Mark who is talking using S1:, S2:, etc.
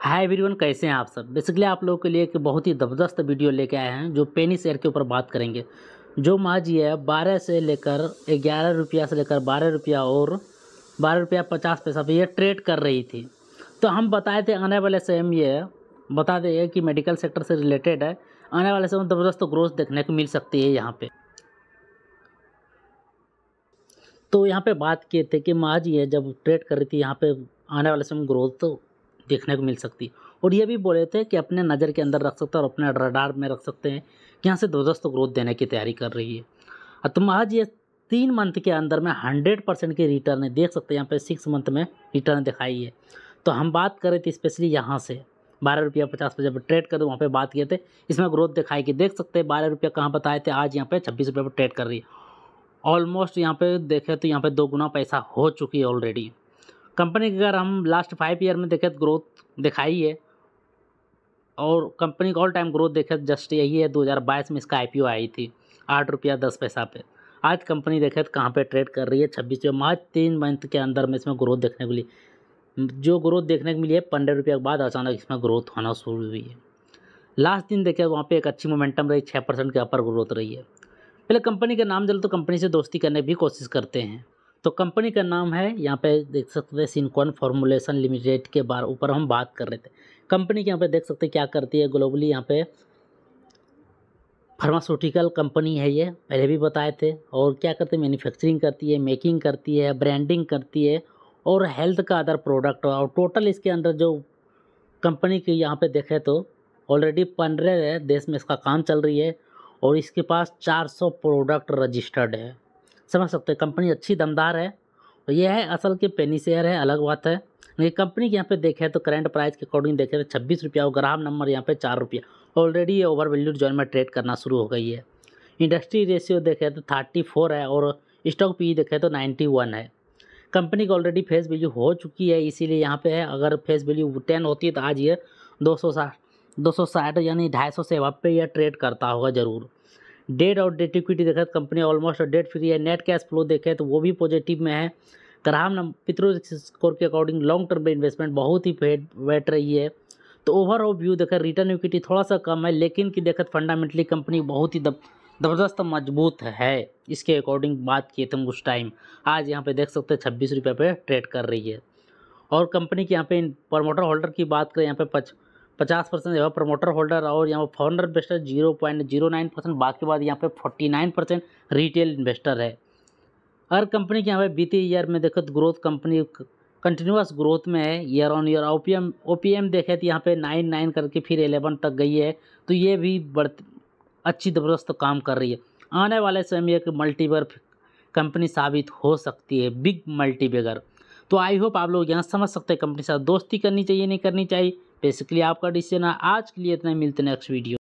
S1: Hi everyone, कैसे हैं आप सब? बेसिकली आप लोगों के लिए एक बहुत ही ज़बरदस्त वीडियो लेके आए हैं, जो पेनी शेयर के ऊपर बात करेंगे। जो माँ जी है, बारह से लेकर ग्यारह रुपया से लेकर बारह रुपया और बारह रुपया पचास पैसा पे ये ट्रेड कर रही थी। तो हम बताए थे, आने वाले समय ये बता दें कि मेडिकल सेक्टर से रिलेटेड है। आने वाले समय ज़बरदस्त ग्रोथ देखने को मिल सकती है यहाँ पर तो यहाँ पे बात किए थे कि माँ जी है जब ट्रेड कर रही थी, यहाँ पे आने वाले समय ग्रोथ तो देखने को मिल सकती। और ये भी बोले थे कि अपने नज़र के अंदर रख सकते हैं और अपने रडार में रख सकते हैं कि यहाँ से ज़बरदस्त ग्रोथ देने की तैयारी कर रही है। तो आज ये तीन मंथ के अंदर में हंड्रेड परसेंट की रिटर्न है। देख सकते हैं यहाँ पे सिक्स मंथ में रिटर्न दिखाई है। तो हम बात कर रहे थे स्पेशली यहाँ से। बारह रुपया पचास पैसे पर ट्रेड कर, वहाँ पे बात किए थे। इसमें ग्रोथ दिखाई कि देख सकते हैं बारह रुपया कहाँ बताए थे, आज यहाँ पे छब्बीस रुपये पर ट्रेड कर रही है। ऑलमोस्ट यहाँ पे देखें तो यहाँ पे दो गुना पैसा हो चुकी है ऑलरेडी कंपनी की अगर हम लास्ट फाइव ईयर में देखें तो ग्रोथ दिखाई है। और कंपनी का ऑल टाइम ग्रोथ देखें तो जस्ट यही है 2022 में इसका आईपीओ आई थी। आठ रुपया दस पैसा पे। आज कंपनी देखे तो कहाँ पे ट्रेड कर रही है, छब्बीस रुपये। मार्च तीन मंथ के अंदर में इसमें ग्रोथ देखने को मिली। जो ग्रोथ देखने को मिली है, पंद्रह रुपये के बाद अचानक इसमें ग्रोथ होना शुरू हुई है। लास्ट दिन देखे वहाँ पे एक अच्छी मोमेंटम रही छः परसेंट के अपर ग्रोथ रही है। पहले कंपनी का नाम जल तो कंपनी से दोस्ती करने की कोशिश करते हैं। तो कंपनी का नाम है, यहाँ पे देख सकते हैं सिनकॉन फॉर्मुलेशन लिमिटेड के बार, ऊपर हम बात कर रहे थे। कंपनी यहाँ पे देख सकते हैं क्या करती है ग्लोबली, यहाँ पे फार्मास्यूटिकल कंपनी है ये, पहले भी बताए थे। और क्या करते हैं? मैन्युफैक्चरिंग करती है, मेकिंग करती है, ब्रांडिंग करती है और हेल्थ का अदर प्रोडक्ट और टोटल इसके अंदर जो कंपनी की यहाँ पे देखें तो ऑलरेडी पंद्रह देश में इसका काम चल रही है और इसके पास 400 प्रोडक्ट रजिस्टर्ड है। समझ सकते हैं, कंपनी अच्छी दमदार है। और ये है, असल के पेनी शेयर है, अलग बात है। लेकिन कंपनी के यहाँ पे देखें तो करंट प्राइस के अकॉर्डिंग देखें तो छब्बीस रुपया और ग्राम नंबर यहाँ पे चार रुपया। ऑलरेडी ये ओवर वैल्यूड जोन में ट्रेड करना शुरू हो गई है। इंडस्ट्री रेशियो देखें तो थर्टी फोर है और स्टॉक पी देखें तो नाइन्टी वन है। कंपनी की ऑलरेडी फेस वैल्यू हो चुकी है, इसीलिए यहाँ पे है। अगर फेस वैल्यू टेन होती है तो आज ये दो सौ साठ दो सौ साठ यानी ढाई सौ से पे यह ट्रेड करता होगा ज़रूर। डेट और डेट इक्विटी देखा तो कंपनी ऑलमोस्ट डेट फ्री है नेट कैश फ्लो देखे तो वो भी पॉजिटिव में है। ग्राम पित्रो स्कोर के अकॉर्डिंग लॉन्ग टर्म इन्वेस्टमेंट बहुत ही बैठ रही है। तो ओवरऑल व्यू देखा रिटर्न इक्विटी थोड़ा सा कम है, लेकिन कि देखा फंडामेंटली कंपनी बहुत ही ज़बरदस्त मज़बूत है, इसके अकॉर्डिंग बात किए थे हम उस टाइम आज यहाँ पे देख सकते हैं, छब्बीस रुपये पे ट्रेड कर रही है। और कंपनी के यहाँ पे प्रमोटर होल्डर की बात करें, यहाँ पे पच पचास परसेंट जो है प्रमोटर होल्डर और यहाँ पर founder investor zero point zero nine percent बाकी बाद यहाँ पे forty nine percent retail investor है। हर कंपनी के यहाँ पे बीते ईयर में देखो तो ग्रोथ कंपनी कंटिन्यूस ग्रोथ में है year on year O P M O P M देखे तो यहाँ पे नाइन नाइन करके फिर एलेवन तक गई है तो ये भी बढ़, अच्छी ज़बरदस्त काम कर रही है। आने वाले समय में एक मल्टीबर कंपनी साबित हो सकती है बिग मल्टीबेगर तो आई होप आप लोग यहाँ समझ सकते हैं कंपनी साथ दोस्ती करनी चाहिए, नहीं करनी चाहिए। बेसिकली आपका डिसीज़न है। आज के लिए इतना मिलते नेक्स्ट वीडियो